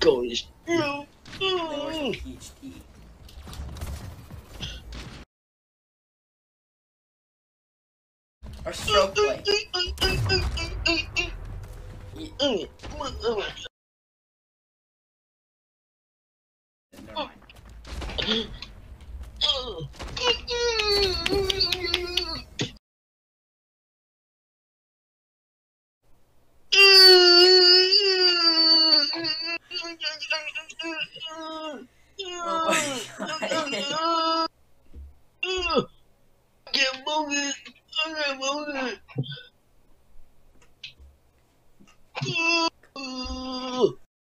Goes. They worship peach tea. Or stroke play. Never mind. oh my god.